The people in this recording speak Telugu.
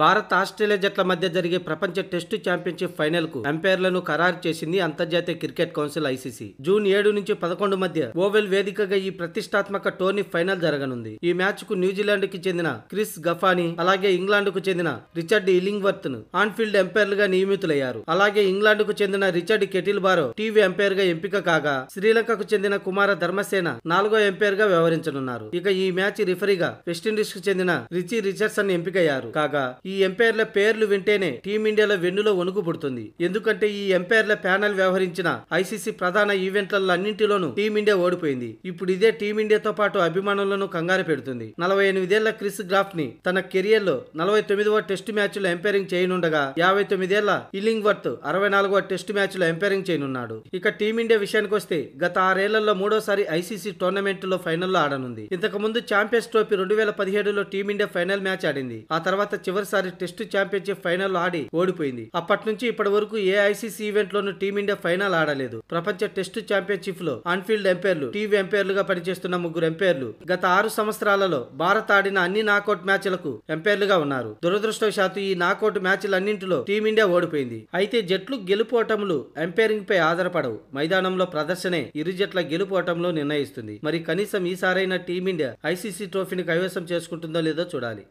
భారత్ ఆస్ట్రేలియా జట్ల మధ్య జరిగే ప్రపంచ టెస్టు ఛాంపియన్షిప్ ఫైనల్కు అంపైర్లను ఖరారు చేసింది అంతర్జాతీయ క్రికెట్ కౌన్సిల్ ఐసీసీ జూన్ ఏడు నుంచి పదకొండు మధ్య ఓవెల్ వేదికగా ఈ ప్రతిష్టాత్మక టోర్నీ ఫైనల్ జరగనుంది. ఈ మ్యాచ్కు న్యూజిలాండ్కి చెందిన క్రిస్ గఫానీ అలాగే ఇంగ్లాండ్కు చెందిన రిచర్డ్ ఇలింగ్వర్త్ను ఆన్ఫీల్డ్ ఎంపైర్లుగా నియమితులయ్యారు. అలాగే ఇంగ్లాండ్కు చెందిన రిచర్డ్ కెటిల్ బారో టీవీ ఎంపైర్గా ఎంపిక కాగా శ్రీలంకకు చెందిన కుమార ధర్మసేన నాలుగో ఎంపైర్గా వ్యవహరించనున్నారు. ఇక ఈ మ్యాచ్ రిఫరీగా వెస్టిండీస్కు చెందిన రిచి రిచర్డ్సన్ ఎంపికయ్యారు. కాగా ఈ ఎంపైర్ల పేర్లు వింటేనే టీమిండియాలో వెన్నులో వణుకు పుడుతుంది. ఎందుకంటే ఈ ఎంపైర్ల ప్యానెల్ వ్యవహరించిన ఐసీసీ ప్రధాన ఈవెంట్లలో అన్నింటిలోనూ టీమిండియా ఓడిపోయింది. ఇప్పుడు ఇదే టీమిండియాతో పాటు అభిమానులను కంగారు పెడుతుంది. నలభై ఎనిమిదేళ్ళ క్రిస్ గ్రాఫ్ని తన కెరియర్లో నలభై తొమ్మిదవ టెస్ట్ మ్యాచ్లో ఎంపైరింగ్ చేయనుండగా యాభై తొమ్మిదేళ్ళ ఇల్లింగ్ వర్త్ అరవై నాలుగవ టెస్ట్ మ్యాచ్లో ఎంపైరింగ్ చేయనున్నాడు. ఇక టీమిండియా విషయానికి వస్తే గత ఆరేళ్ళలో మూడోసారి ఐసీసీ టోర్నమెంట్లో ఫైనల్లో ఆడనుంది. ఇంతకు ముందు ఛాంపియన్స్ ట్రోఫీ రెండు వేల పదిహేడులో టీమిండియా ఫైనల్ మ్యాచ్ ఆడింది. ఆ తర్వాత చివరి మొదటిసారి టెస్ట్ ఛాంపియన్షిప్ ఫైనల్ ఆడి ఓడిపోయింది. అప్పటి నుంచి ఇప్పటి వరకు ఏ ఐసీసీ ఈవెంట్ లోనూ టీమిండియా ఫైనల్ ఆడలేదు. ప్రపంచ టెస్ట్ ఛాంపియన్షిప్లో ఆన్ఫీల్డ్ ఎంపైర్లు టీవీ ఎంపైర్లుగా పనిచేస్తున్న ముగ్గురు ఎంపైర్లు గత ఆరు సంవత్సరాలలో భారత్ ఆడిన అన్ని నాకౌట్ మ్యాచ్లకు ఎంపైర్లుగా ఉన్నారు. దురదృష్టవశాత్తు ఈ నాకౌట్ మ్యాచ్లన్నింటిలో టీమిండియా ఓడిపోయింది. అయితే జట్లు గెలుపోటములు ఎంపైరింగ్ పై ఆధారపడవు. మైదానంలో ప్రదర్శనే ఇరు జట్ల గెలుపోటంలో నిర్ణయిస్తుంది. మరి కనీసం ఈసారైనా టీమిండియా ఐసీసీ ట్రోఫీని కైవసం చేసుకుంటుందో లేదో చూడాలి.